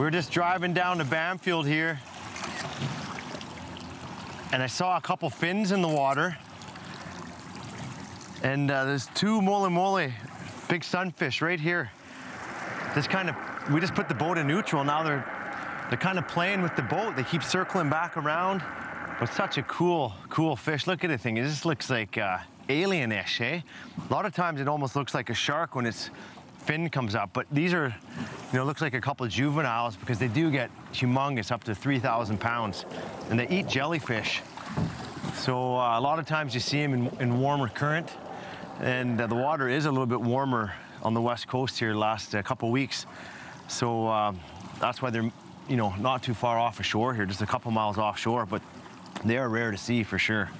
We're just driving down to Bamfield here. And I saw a couple fins in the water. And uh, there's two mola mola, big sunfish right here. This kind of, we just put the boat in neutral. Now they're, they're kind of playing with the boat. They keep circling back around. But such a cool, cool fish. Look at the thing. It just looks like uh, alien-ish, eh? A lot of times it almost looks like a shark when its fin comes up. But these are, you know, looks like a couple juveniles because they do get humongous, up to 3,000 pounds. And they eat jellyfish. So uh, a lot of times you see them in, in warmer current and uh, the water is a little bit warmer on the west coast here last uh, couple weeks. So uh, that's why they're, you know, not too far off ashore here, just a couple miles offshore, but they are rare to see for sure.